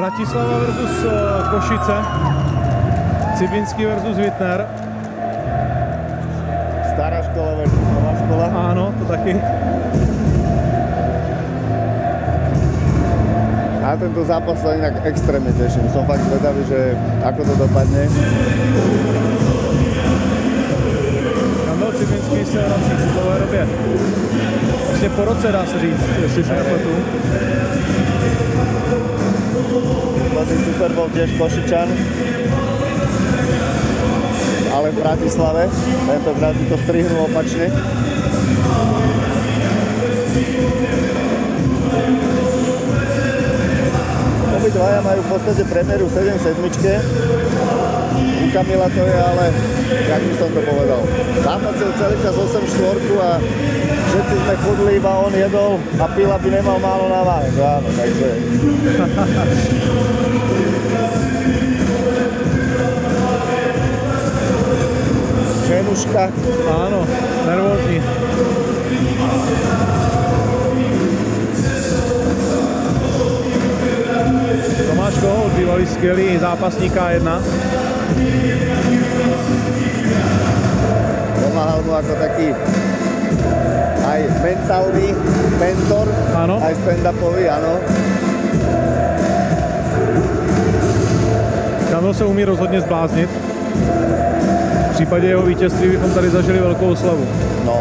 Bratislava versus eh, Košice. Cibinský versus Wittner. Stará škola versus nová škola. Áno, to taky. Na tento zápas sa inak extrémne teším. Som fakt zvedavý, že ako to dopadne. Kamil Cibinský se vrací v dlouhé době. Vlastně po roce dá se říct, jestli se nepletu. Zlatý super bol tiež Košičan. Ale v Bratislave. Tentokrát to strihnul opačne. Obidvaja majú v podstate premieru 7 sedmičke. U Kamila to je ale, jak by som to povedal, zápasil celý čas 8 štvorku a všetci sme chudli, iba on jedol a pila by nemal málo na váhe. To áno, takže ženuška. Áno, nervózní. Tomáš Kohout, bývalý skvělý zápasník K1. Pomáhal mu ako taký aj mentálny mentor, Áno. aj stand-upový, áno. Kamil se umí rozhodně zbláznit. V případě jeho vítězství bychom tady zažili velkou slavu. No.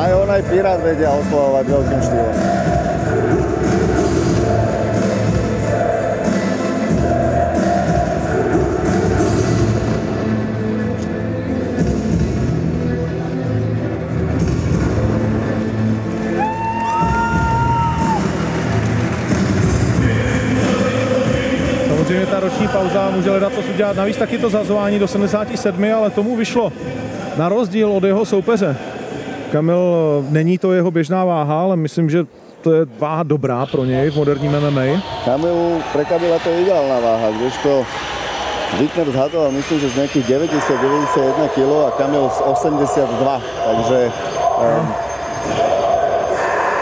Aj on, aj Pirát vedia oslavovať veľkým štýlom. Roční pauza může hledat co udělat. Navíc taky to zazování do 77, ale tomu vyšlo na rozdíl od jeho soupeře. Kamil, není to jeho běžná váha, ale myslím, že to je váha dobrá pro něj v moderním MMA. Kamilu, pre Kamila to je ideálna váha, kdežto Wittner zhadoval, myslím, že z nejakých 90-91 kg a Kamil z 82, takže um,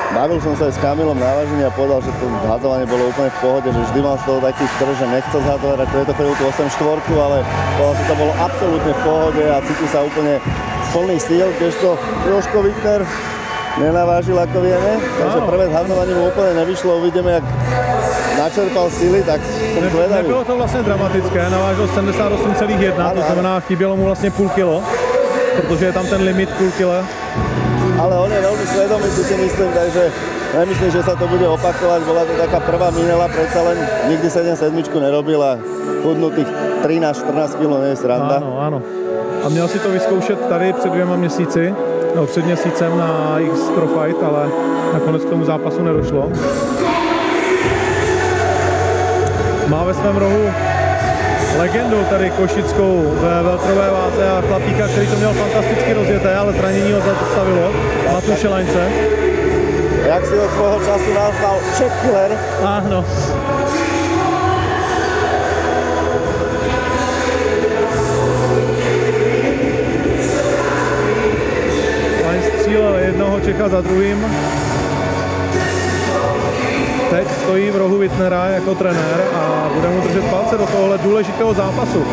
Bavil som sa aj s Kamilom na vážení a povedal, že to zhadzovanie bolo úplne v pohode, že vždy mal z toho taký strž, že nechce zhadzovať, to je to chvíľku 8 štvorku, ale povedal, že to bolo absolútne v pohode a cíti sa úplne plný síl, kdežto Joško Wittner nenavážil, ako vieme, takže prvé zhadzovanie mu úplne nevyšlo, uvidíme, jak načerpal síly, tak som Ne, zvedavý. nebylo to vlastně dramatické, navážil 78,1, to znamená chybělo mu vlastně půl kilo, protože je tam ten limit půl kila. Ale on je veľmi svedomitý si myslím, takže nemyslím, že sa to bude opakovať. Bola to taká prvá minela, predsa len nikdy 7 sedmičku nerobil a chudnutých 13-14 kg nie je sranda. Ano, ano. A měl si to vyzkoušet tady před dvěma měsíci, no před měsícem na X Pro Fight, ale nakonec k tomu zápasu nedošlo. Má ve svém rohu legendu tady košickou ve veltrové váze a chlapíka, který to měl fantasticky rozjeté, ale zranění ho zastavilo. Matuše Laňce. Jak si od svojho času nazval Czech Killer, Áno. Laň střílel jednoho Čecha za druhým. Teď stojí v rohu Wittnera jako trenér a bude mu držet palce do tohohle důležitého zápasu.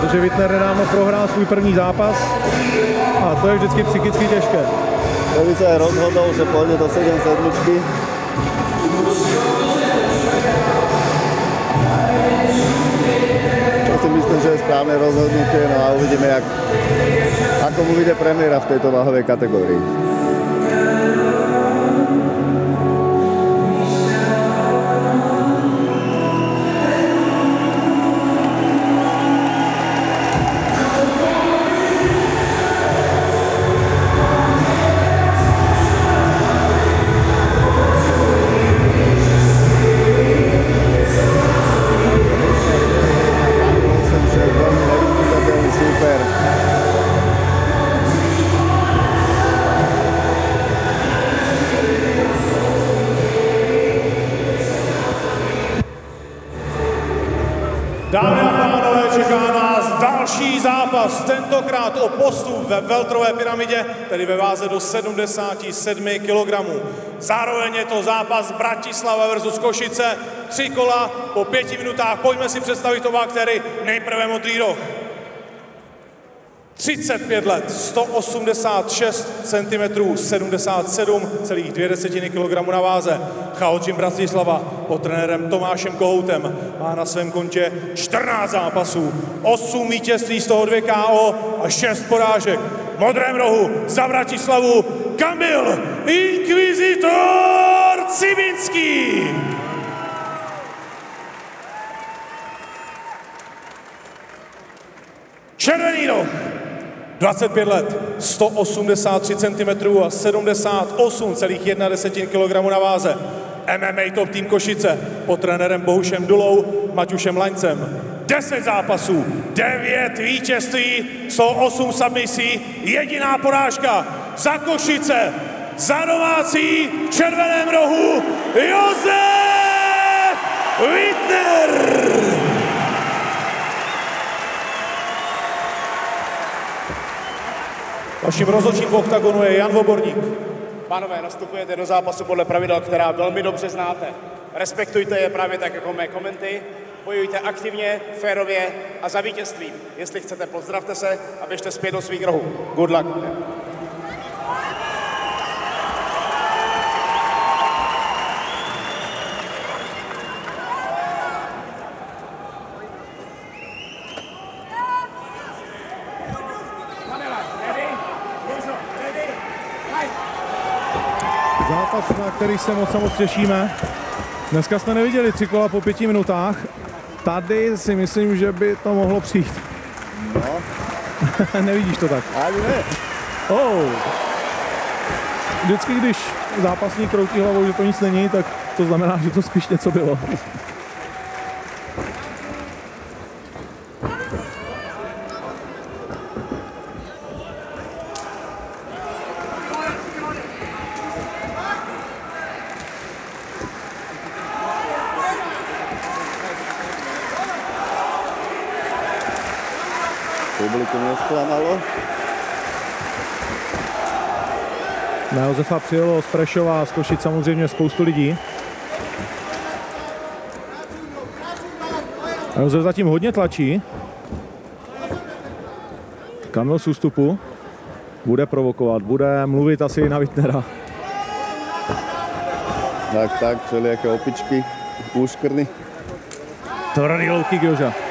Protože Wittner nedávno prohrál svůj první zápas a to je vždycky psychicky těžké. aj rozhodol, že pôjde do 7 sedmičky. Čo si myslím, že je správne rozhodnutie, no a uvidíme, jak, ako mu vyjde premiéra v tejto váhovej kategórii. Dámy a pánové, čeká nás další zápas, tentokrát o postup ve veltrové pyramidě, tedy ve váze do 77 kg. Zároveň je to zápas Bratislava versus Košice, tři kola po pěti minutách. Pojďme si představit oba aktéry, nejprve modrý roh. 35 let, 186 cm, 77,2 kg na váze. Chaočím Bratislava pod trenérem Tomášem Kohoutem má na svém kontě 14 zápasů, 8 vítězství, z toho 2 KO a 6 porážek. V modrém rohu za Bratislavu Kamil Inkvizitor Cibinský. Červený roh 25 let, 183 cm a 78,1 kg na váze. MMA Top Team Košice pod trenérem Bohušem Dulou, Maťušem Laňcem. 10 zápasů, 9 vítězství, 108 submisí, jediná porážka za Košice, za domácí v červeném rohu Josef Wittner. Vaším rozhodčím v oktagonu je Jan Voborník. Pánové, nastupujete do zápasu podle pravidel, která velmi dobře znáte. Respektujte je právě tak jako mé komenty, bojujte aktivně, férově a za vítězstvím. Jestli chcete, pozdravte se a běžte zpět do svých rohů. Good luck. Zápas, na který se moc moc těšíme. Dneska jsme neviděli tři kola po pěti minutách. Tady si myslím, že by to mohlo přijít. No, Nevidíš to tak? ani ne. Oh. Vždycky, když zápasník kroutí hlavou, že to nic není, tak to znamená, že to spíš něco bylo. Publikum nesklamalo. Na Josefa přijelo z Prešova a z Košic samozřejmě spoustu lidí. A Josef zatím hodně tlačí. Kamil z ústupu bude provokovat, bude mluvit asi na Wittnera. Tak, tak, všelijaké opičky, úškrny. Tvrdý low kick Joža.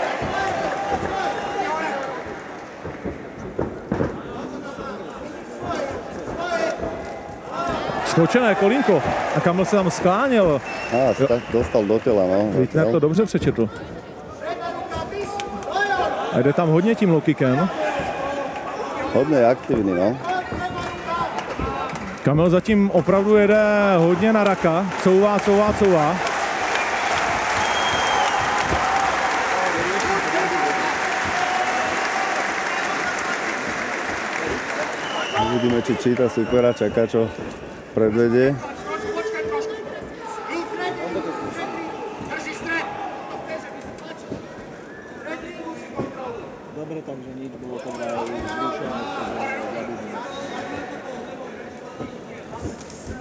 Skočené kolínko a Kamil se tam skláněl. Á, sta- dostal do tela, no. Wittner to dobře přečetl. A jde tam hodně tím low kickem. Hodně aktivní, no. Kamil zatím opravdu jede hodně na raka. Couvá, couvá, couvá. Uvidíme, či číta supera, čaká, čo predvedie.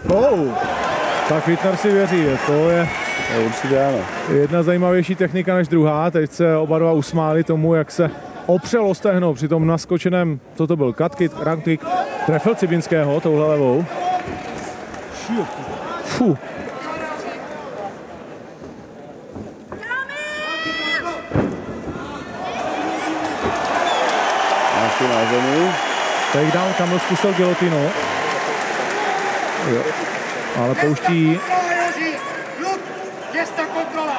Oh, tak Wittner si věří, to je No, určite áno. jedna zajímavější technika než druhá. Teď se oba dva usmáli tomu, jak se opřelo stehno při tom naskočeném, co to byl, cut kick, run kick, trefil Cibinského touhle levou. Fuh. Asi na zemi. Takedown, Kamil zkusil gilotinu. Jo. Ale pouští gesta kontrola.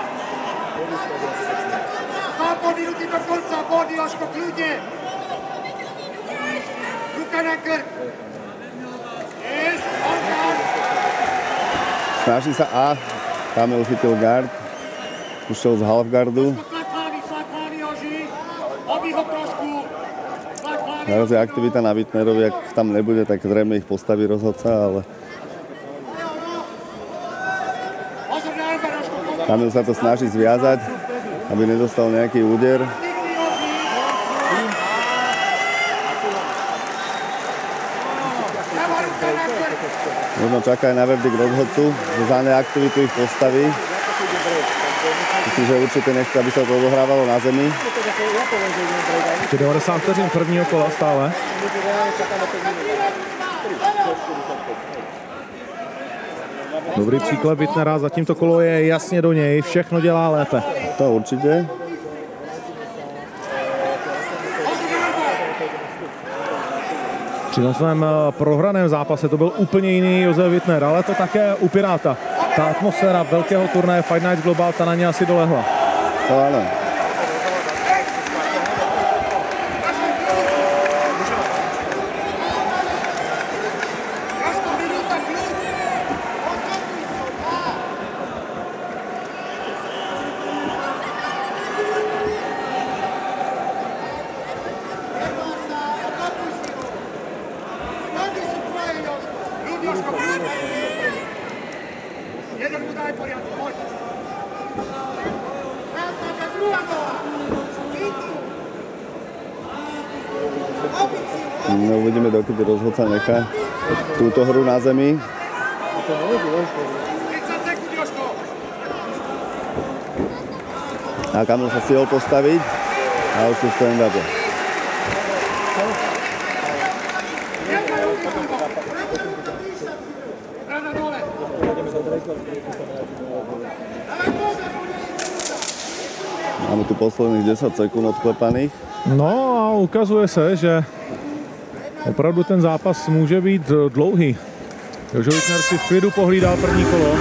Dva pol minúty do konca, body, Jožko, kľudne. Ruka na krk. Snaží sa a Kamil chytil guard. Ušiel z. Tlak hlavy. Naraz je aktivita na Wittnerovi, ak tam nebude, tak zrejme ich postaví rozhodca, ale. Kamil sa to snaží zviazať. aby nedostal nejaký úder. Možno čaká aj na verdikt rozhodcu, za neaktivitu ich postaví. Myslím, že určite nechce, aby sa to odohrávalo na zemi. Ještě 90 vteřin prvního kola stále. Dobrý příklad Wittnera, zatím to kolo je jasně do něj, všechno dělá lépe. To určite. Při tom svém eh, prohraném zápase to byl úplně jiný Josef Wittner, ale to také u Piráta. Ta atmosféra velkého turnaje Fight Night Global, ta na ně asi dolehla. To áno. Túto hru na zemi. 30 sekúnd, Jožko! A Kamil sa stihol postaviť a už stand-upe. Rana dole! Máme tu posledných 10 sekúnd odklepaných. No a ukazuje se, že opravdu ten zápas může být eh, dlouhý. Jožo Wittner si v klidu pohlídal první kolo,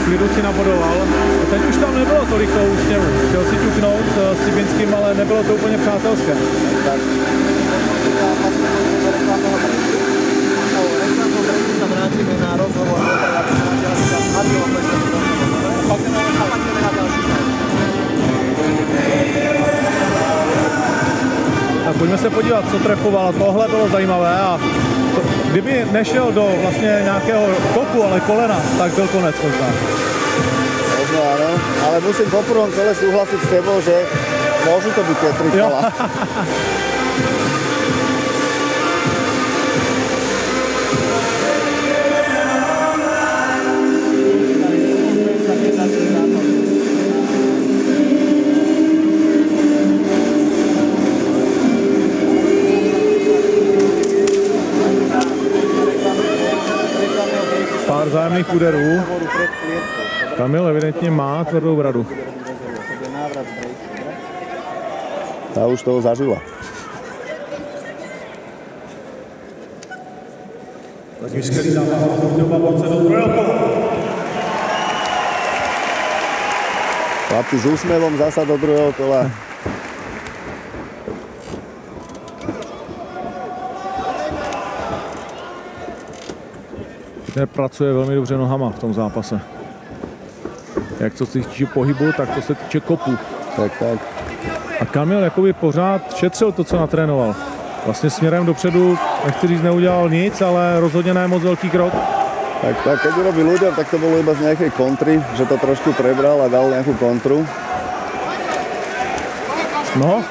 v klidu si nabodoval a teď už tam nebylo tolik toho úsměvu. Chtěl si ťuknout eh, s Cibinským, ale nebylo to úplně přátelské. fight. Tak pojďme se podívat, co trefoval. Tohle bylo zajímavé a to, kdyby nešel do vlastně nějakého kopu, ale kolena, tak byl konec možná. Možno áno, ale musím po prvom kole súhlasiť s tebou, že môžu to byť tie tri kola. Pár zájemných úderů. Kamil evidentně má tvrdou bradu. Tá už toho zažila. Skvělý zápas, doba borce do druhého kola. Chlapci s úsmevom zasa do druhého kola. Ten pracuje velmi dobře nohama v tom zápase. Jak co se týče pohybu, tak to se týče kopu. Tak, tak. A Kamil jakoby pořád šetřil to, co natrénoval. Vlastně směrem dopředu, nechci říct, neudělal nic, ale rozhodně ne moc velký krok. Tak, tak keď urobil úder, tak to bolo iba z nejakej kontry, že to trošku prebral a dal nejakú kontru. No,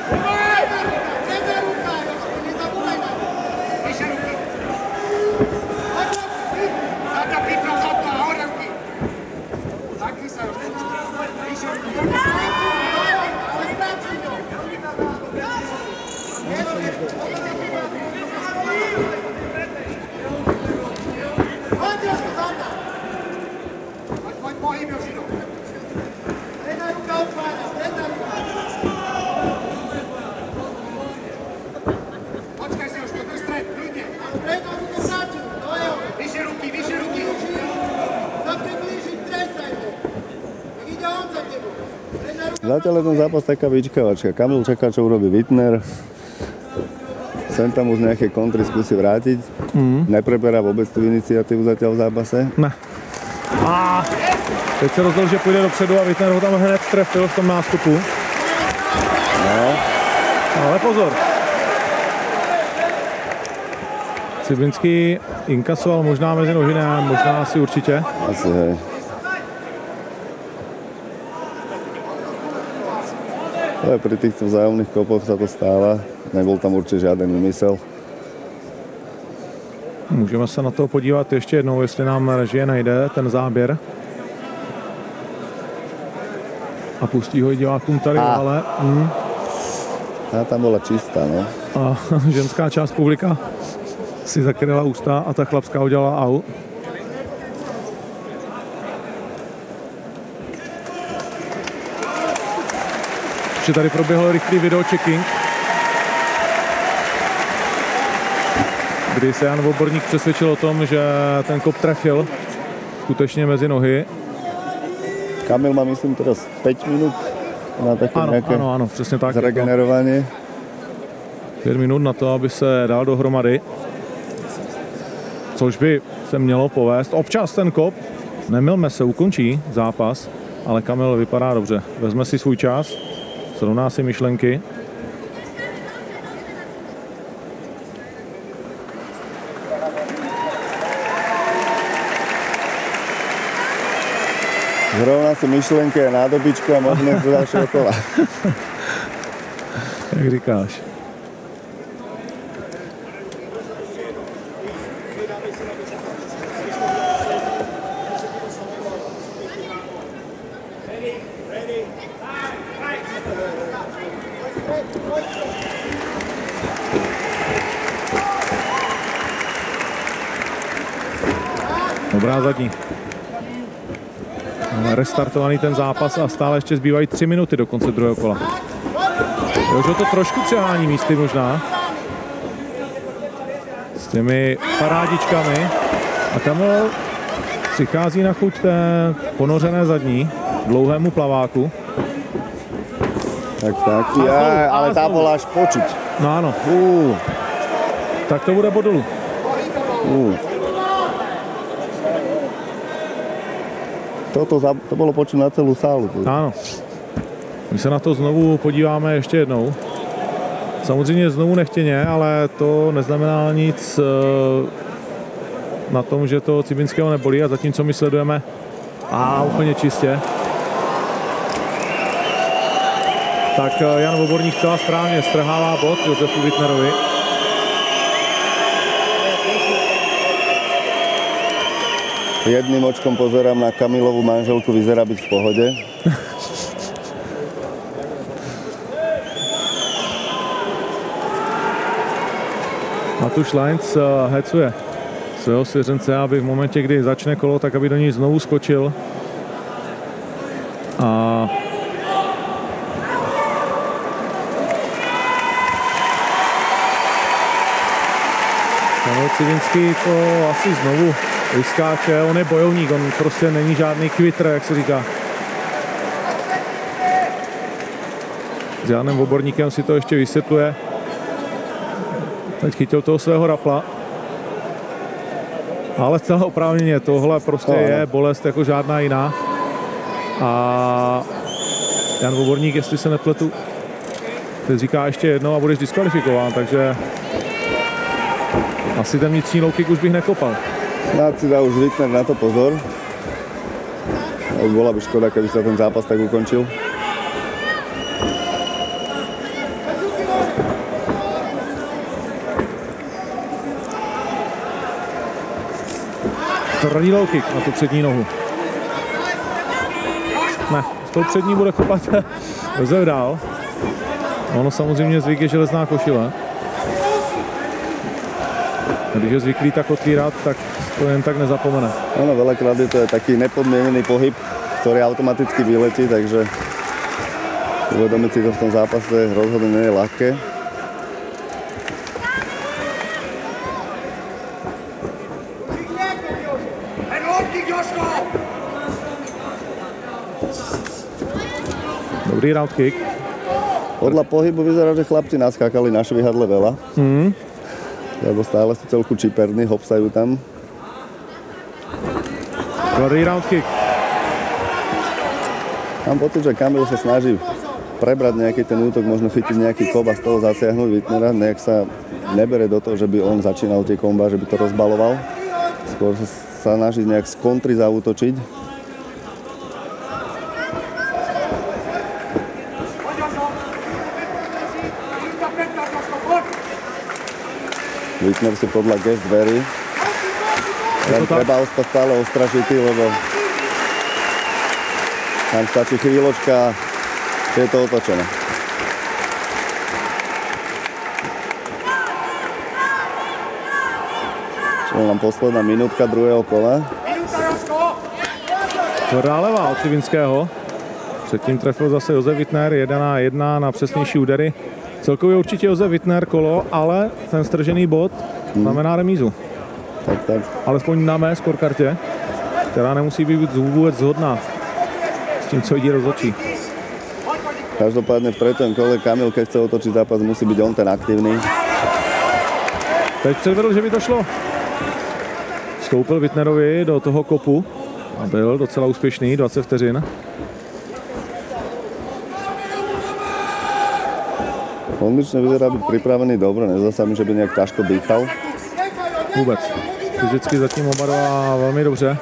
Zatiaľ je ten zápas taká vyčkávačka. Kamil čaká, čo urobí Wittner. Sem tam už nejaké kontry skúsi vrátiť. Mm. Nepreberá vôbec tú iniciatívu zatiaľ v zápase. ne. A teď se rozhodl, že půjde dopředu a Wittner ho tam hned trefil v tom nástupu. No, Ale pozor. Cibinský inkasoval možná mezi nohy, ne, možná asi určitě. asi hej. Ale pri týchto vzájomných kopoch sa to stáva. Nebol tam určite žiaden úmysel. Můžeme se na to podívat ještě jednou, jestli nám režie najde ten záběr. A pustí ho i divákům tady, A. ale mm, A tam bola čistá, no. a ženská část publika si zakryla ústa a ta chlapská udělala au. Ještě tady proběhl rychlý video checking, kdy se Jan Voborník přesvědčil o tom, že ten kop trefil skutečně mezi nohy. Kamil má, myslím, teraz 5 minút na také Ano, nejaké ano, ano, přesně tak. zregenerovanie. Pět minut na to, aby se dal dohromady. Což by se mělo povést. Občas ten kop, nemilme se, ukončí zápas, ale Kamil vypadá dobře. Vezme si svůj čas, srovná si myšlenky. Zrovna si myšlenky a nádobičku a možno do ďalšieho kola. Jak říkáš. Dobrá zadní. Restartovaný ten zápas a stále ještě zbývají tři minuty do konce druhého kola. Jožo to trošku přehání místy možná. S těmi parádičkami. A Kamil přichází na chuť té ponořené zadní, dlouhému plaváku. Tak, tak. Ja, ale tá bola až počuť. No ano, Ú, tak to bude bodolu. Ú. Toto za, to bolo počuť na celú sálu. Ano. My se na to znovu podíváme ještě jednou. Samozřejmě znovu nechtěně, ale to neznamená nic eh, na tom, že to Cibinského nebolí a zatímco my sledujeme a úplně čistě. Tak eh, Jan Voborník celá správně strhává bod Josefu Wittnerovi. Jedným očkom pozerám na Kamilovú manželku, vyzerá byť v pohode. Matuš Leinz eh, hecuje svého svěřence, aby v momentě, kdy začne kolo, tak aby do něj znovu skočil. Civinský to asi znovu vyskáče, on je bojovník, on prostě není žádný kvitr, jak se říká. S Janem Oborníkem si to ještě vysvětluje. Teď chytil toho svého rapla. Ale zcela oprávněně, tohle prostě je bolest jako žádná jiná. A Jan Voborník, jestli se nepletu, teď říká ještě jednou a budeš diskvalifikován, takže asi ten vnitřní low kick už bych nekopal. Snad si dá už Wittner na to pozor. Bola by škoda, keby sa ten zápas tak ukončil. Tvrdý low kick na tu přední nohu. Ne, s tou přední bude kopat Josef dál. Ono samozřejmě zvyk je železná košile. Když je zvyklý tak otvírat, tak to jen tak nezapomene. Áno, veľakrát je to je taký nepodmienený pohyb, ktorý automaticky vyletí, takže uvedomiť si to v tom zápase rozhodne nie je ľahké. Ein Low-Kick, Joschko! Dobrý round kick. Podľa pohybu vyzerá, že chlapci naskákali na švihadle veľa. Mm. Lebo stále sú celku čiperní, hopsajú tam. Tvrdý round kick. Mám pocit, že Kamil sa snaží prebrať nejaký ten útok, možno chytiť nejaký kop a z toho zasiahnuť Wittnera. Nejak sa nebere do toho, že by on začínal tie komba, že by to rozbaloval. Skôr sa snaží nejak z kontry zautočiť. Wittner si podľa gest verí. Tak? treba ostať stále ostražitý, lebo tam stačí chvíľočka, je to otočené. Čiže nám posledná minútka druhého kola. Tvrdá levá od Civinského. Předtím trefil zase Josef Wittner, 1 na 1 na přesnější údery. Celkově určitě Josef Wittner kolo, ale ten stržený bod znamená remízu. Tak, tak. Alespoň na mé skorkartě, která nemusí být vůbec zhodná s tím, co jde rozhodčí. Každopádne v treťom kole Kamil, keď chce otočiť zápas, musí byť on ten aktívny. Teď předvedl, že by to šlo. Vstoupil Wittnerovi do toho kopu a byl docela úspěšný, 20 vteřin. Kondične vyzerá byť pripravený dobre, nezdá sa mi, že by nejak ťažko dýchal. Vůbec. Fyzicky zatím oba dva velmi dobře.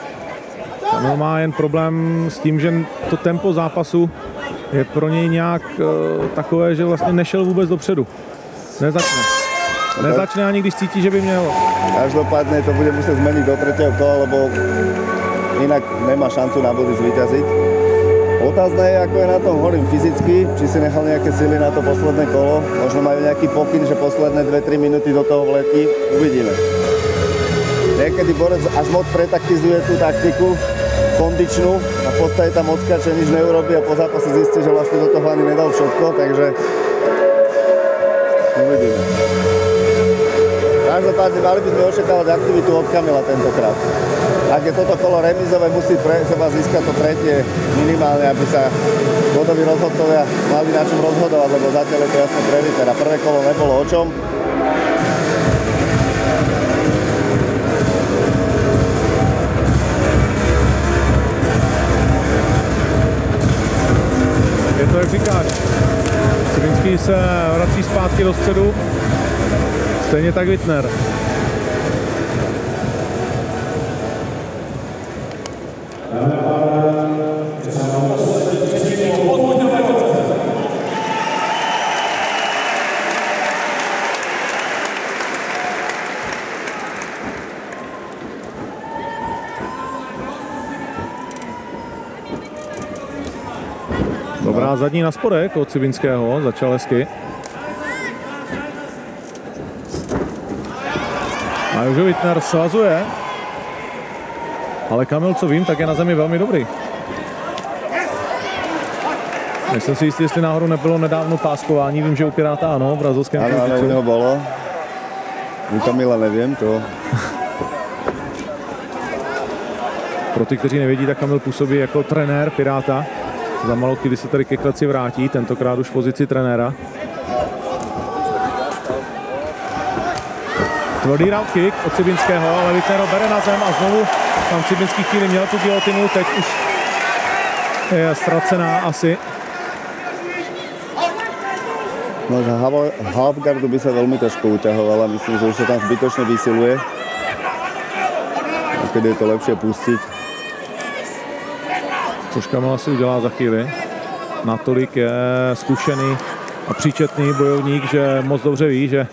Kamil má jen problém s tím, že to tempo zápasu je pro něj nějak uh, takové, že vlastně nešel vůbec dopředu. Nezačne. Nezačne ani když cítí, že by měl. Každopádne to bude musieť zmeniť do tretieho kola, lebo inak nemá šancu na body zvíťaziť. Otázne je, ako je na tom hovorím fyzicky, či si nechal nejaké sily na to posledné kolo. Možno majú nejaký pokyn, že posledné 2-3 minúty do toho vletí. Uvidíme. Niekedy borec až moc pretaktizuje tú taktiku kondičnú a v podstate tam odskáče, nič neurobí a po zápase zistí, že vlastne do toho ani nedal všetko, takže uvidíme. Každopádne mali by sme očakávať aktivitu od Kamila tentokrát. Ak je toto kolo remizové, musí pre seba získať to tretie minimálne, aby sa bodoví rozhodcovia mali na čom rozhodovať, lebo zatiaľ je to jasne pre Rittera. Prvé kolo nebolo o čom. Je to, jak říkáš. Civinský se vrací zpátky do středu. Stejně tak Wittner. Zadní na spodek od Civinského, začal hezky. A Jožo Wittner svazuje. Ale Kamil, co vím, tak je na zemi velmi dobrý. Nejsem si jistý, jestli náhodou nebylo nedávno páskování. Vím, že u Piráta ano, v brazilském Áno, áno, u neho bolo. U Kamila neviem, to Pro ty, kteří nevědí, tak Kamil působí jako trenér Piráta. Za malou chvíli se tady ke kleci vrátí, tentokrát už v pozici trenéra. Tvrdý round kick od Cibinského, ale Wittner ho bere na zem a znovu tam Cibinský chvíli měl tu gilotinu, teď už je ztracená asi. No, Halfguardu by sa veľmi ťažko uťahovala, myslím, že už sa tam zbytočne vysiluje. A keď je to lepšie pustiť. Což Kamil asi udělá za chvíli. Natolik je zkušený a příčetný bojovník, že moc dobře ví, že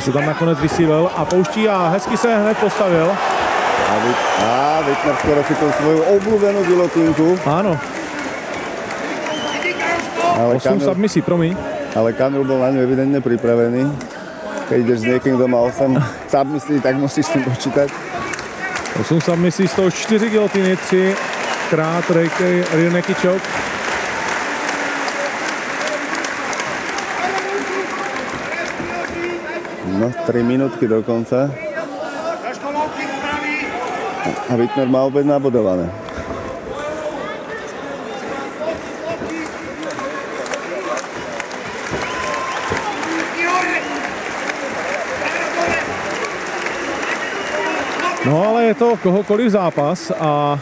se tam nakonec vysílil a pouští a hezky se hned postavil. A, Vit- a Wittner skoro chytil svoju obľúbenú gilotínku, Ano, ale 8 Kamil, submisí, promiň. ale Kamil bol na ňu evidentne pripravený. Keď ideš s niekým, kto má 8 submisí, tak musíš s tým počítať. 8 submisí, z toho 4 gilotiny, 3 krát rear necky choke. No, 3 minútky do konca Jožko, louky, upraví! a Wittner má opäť nabodované. No ale je to kohokoliv zápas a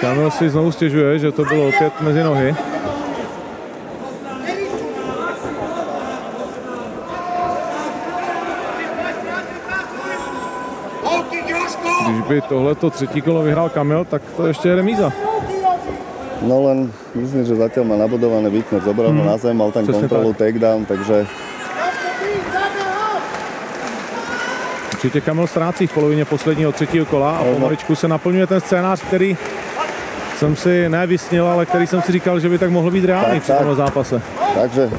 Kamil si znovu stěžuje, že to bylo opět mezi nohy. Když by tohleto třetí kolo vyhrál Kamil, tak to ještě je remíza. No len myslím, že zatiaľ má nabudované Wittner, zobral ho na zem, mal tam Přesně kontrolu takedown, takže Určitě Kamil ztrácí v polovině posledního třetího kola a pomaličku se naplňuje ten scénář, který jsem si nevysnil, ale který jsem si říkal, že by tak mohl být reálný Tak, při tak. tomhle zápase. Takže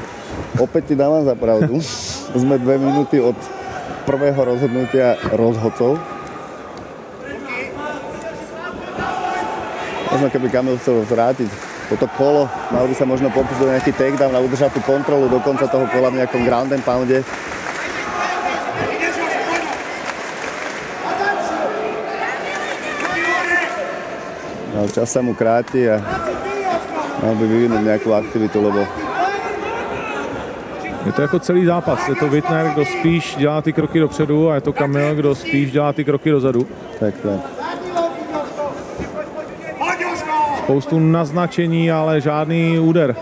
opäť ti dávam za pravdu. Sme dve minúty od prvého rozhodnutia rozhodcov. Možno keby Kamil chcel vrátiť toto kolo, mal by sa možno pokúsiť o nejaký takedown a udržať tú kontrolu do konca toho kola v nejakom ground and pounde. Ale čas sa mu kráti a mal by vyvinúť nejakú aktivitu, lebo Je to jako celý zápas. Je to Wittner, kdo spíš dělá ty kroky dopředu a je to Kamil, kdo spíš dělá ty kroky dozadu. tak, tak. Spoustu naznačení, ale žádný úder.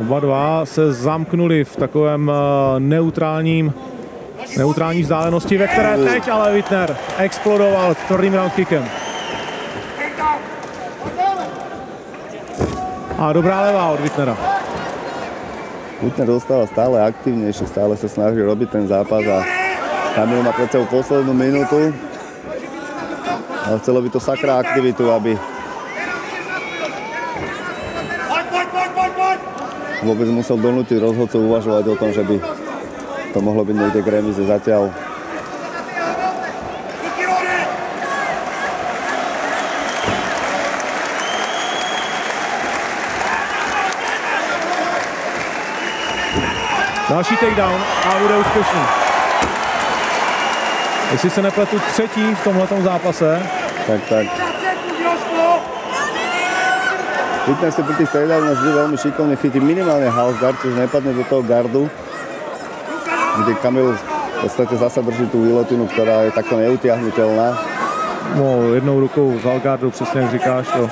Oba dva se zamknuli v takovém eh, neutrálním neutrální vzdálenosti, ve které teď ale Wittner explodoval tvrdým round kickem. Takedown! A dobrá levá od Wittnera. Hutner dostáva stále aktívnejšie, stále sa snaží robiť ten zápas a Kamil má pred sebou poslednú minútu. Ale chcelo by to sakra aktivitu, aby vôbec musel donútiť rozhodcov uvažovať o tom, že by to mohlo byť niekde k remize. Zatiaľ! Další takedown a bude úspěšný. Jestli se nepletu třetí v tomhletom zápase, tak, tak. Hutner si pri tých takedownoch vždy veľmi šikovne chytí minimálne half guard, čiže nepadne do toho gardu, kde Kamil v podstate zasa drží tú výlotinu, ktorá je takto neutiahnutelná. no, jednou rukou z Algardu, přesně jak říkáš, to,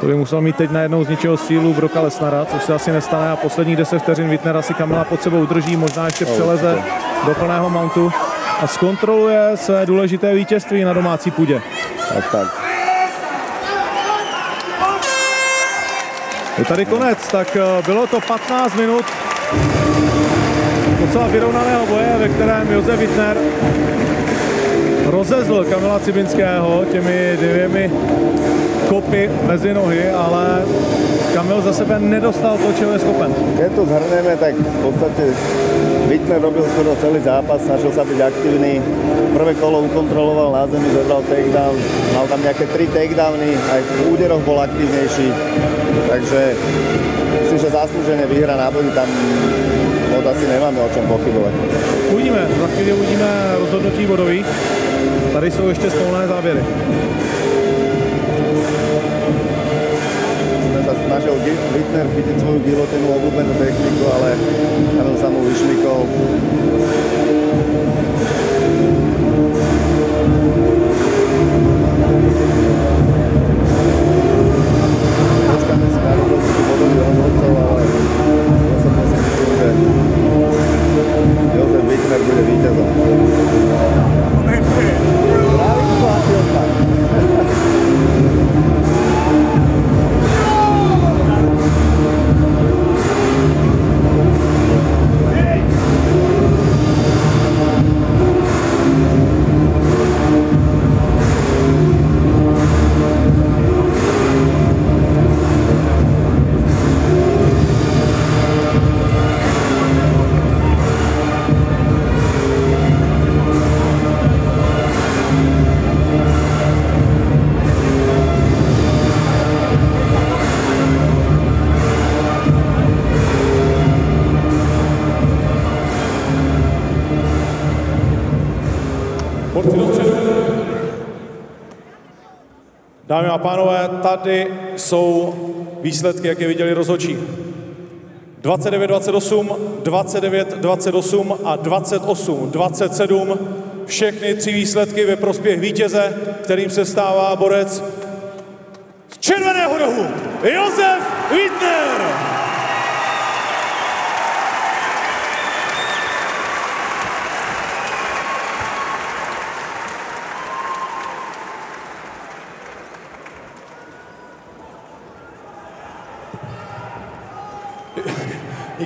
to by musel mít teď najednou z ničeho sílu Broka Lesnara, což se asi nestane a posledních 10 vteřin Wittner asi Kamila pod sebou udrží, možná ještě přeleze do plného mountu a zkontroluje své důležité vítězství na domácí půdě. Tak, tak. Je tady konec, tak eh, bylo to 15 minut docela vyrovnaného boje, ve kterém Josef Wittner rozezl Kamila Cibinského těmi dvěmi kopy mezi nohy, ale Kamil za sebe nedostal to, čeho je schopen. Keď to zhrneme, tak v podstate Wittner robil skoro celý zápas, snažil sa byť aktívny. Prvé kolo ukontroloval na zemi, zobral takedown, mal tam nejaké tri takedowny, aj v úderoch bol aktívnejší. Takže myslím, že zaslúžene vyhra na body, tam moc asi nemáme o čom pochybovať. Uvidíme, za chvíli uvidíme rozhodnutí bodových. Tady jsou ještě spolné záběry. Snažil Wittner chytiť svoju gilotinu, obľúbenú techniku, ale Kamil sa mu. A pánové, tady jsou výsledky, jak je viděli rozhodčí. 29-28, 29-28 a 28-27. Všechny tři výsledky ve prospěch vítěze, kterým se stává borec z červeného rohu, Josef Wittner.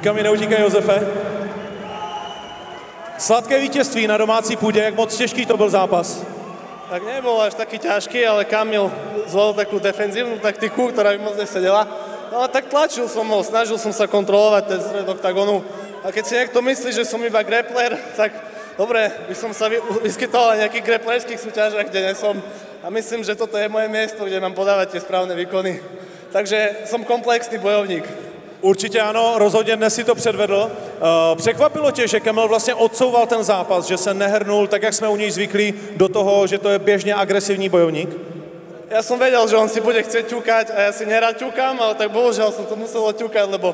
Nikam mi neutíkej, Josefe. Sladké vítězství na domácí půdě, jak moc těžký to byl zápas. Tak nebol až taký ťažký, ale Kamil zvolil takú defenzívnu taktiku, ktorá by moc nesedela. No a tak tlačil som ho, snažil som sa kontrolovať ten stred oktagonu. A keď si niekto myslí, že som iba grappler, tak dobre, by som sa vy- vyskytoval na nejakých grapplerských súťažiach, kde nesom. A myslím, že toto je moje miesto, kde mám podávať tie správne výkony. Takže som komplexný bojovník. Určitě ano, rozhodně dnes si to předvedl. Eh, Překvapilo tě, že Kamil vlastně odsouval ten zápas, že se nehrnul tak, jak jsme u něj zvyklí, do toho, že to je běžně agresivní bojovník? Ja som vedel, že on si bude chcieť ťukať a ja si nerad ťukám, ale tak bohužiaľ som to musel ťukať, lebo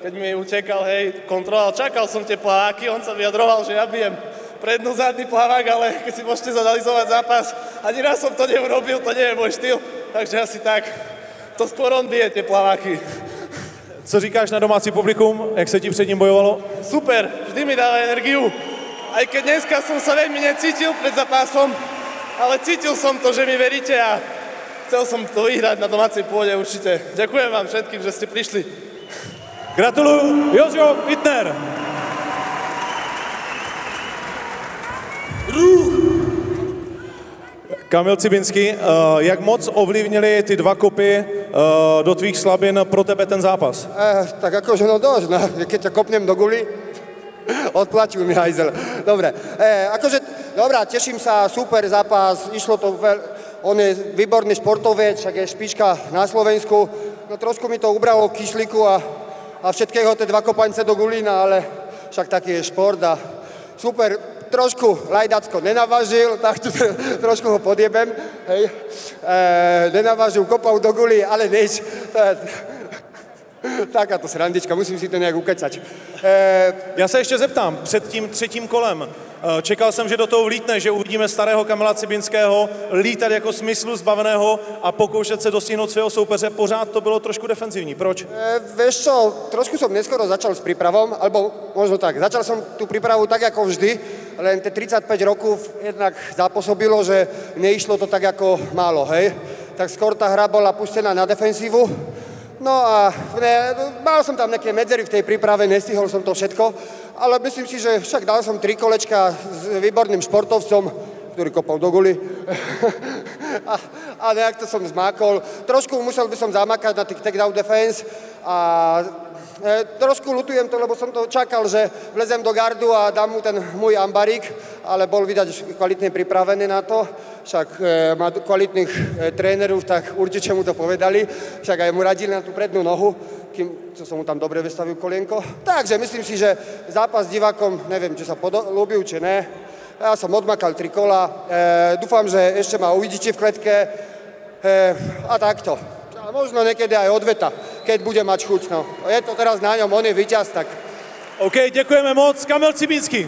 keď mi utekal, hej, kontroloval, čakal som tie plaváky, on sa vyjadroval, že ja bijem prednú zadný plavák, ale keď si môžete zanalizovať zápas, ani raz som to neurobil, to nie je štýl, takže asi tak. To skôr on bije tie plaváky. Co říkáš na domácí publikum, jak se ti před ním bojovalo? Super, vždy mi dáva energiu. Aj keď dneska som sa veľmi necítil pred zápasom, ale cítil som to, že mi veríte a chcel som to vyhrať na domácej pôde určite. Ďakujem vám všetkým, že ste prišli. Gratuluju, Jožo Wittner. Kamil Cibinský, eh, jak moc ovlivnili ty dva kopy eh, do tvých slabin pro tebe ten zápas? Eh, tak akože no dosť, no, keď ťa kopnem do guli, odplatil mi hajzel. Dobre, eh, akože, dobrá, teším sa, super zápas, išlo to veľ, on je výborný športovec, však je špička na Slovensku, no trošku mi to ubralo kyšliku a, a všetkého tie dva kopance do gulína, ale však taký je šport a super, trošku Lajdacko nenavažil, tak tu trošku ho podjebem, hej, e, nenavažil, kopal do guli, ale nič, to je, takáto srandička, musím si to nějak ukecať. E, Já se ještě zeptám, před tím třetím kolem, eh, čekal jsem, že do toho vlítne, že uvidíme starého Kamila Cibinského lítat jako smyslu zbaveného a pokoušet se dostihnout svého soupeře. Pořád to bylo trošku defenzivní. Proč? e, vieš čo, trošku som neskoro začal s prípravom, alebo možno tak, začal som tú prípravu tak ako vždy, len tie 35 rokov jednak zapôsobilo, že neišlo to tak ako málo, hej. Tak skôr tá hra bola pustená na defensívu, No a ne, mal som tam nejaké medzery v tej príprave, nestihol som to všetko, ale myslím si, že však dal som tri kolečka s výborným športovcom, ktorý kopal do guli. a, a nejak to som zmákol. Trošku musel by som zamakať na tých takedown defense a e, trošku lutujem to, lebo som to čakal, že vlezem do gardu a dám mu ten môj ambarík, ale bol vydať kvalitne pripravený na to. Však e, má kvalitných e, trénerov, tak určite mu to povedali. Však aj mu radili na tú prednú nohu, kým čo som mu tam dobre vystavil kolienko. Takže myslím si, že zápas s divákom, neviem, či sa podľúbil, či ne. Ja som odmakal tri kola. E, dúfam, že ešte ma uvidíte v kletke. E, a takto. A možno niekedy aj odveta, keď bude mať chuť. No. Je to teraz na ňom, on je víťaz, tak OK, děkujeme moc. Kamil Cibinský.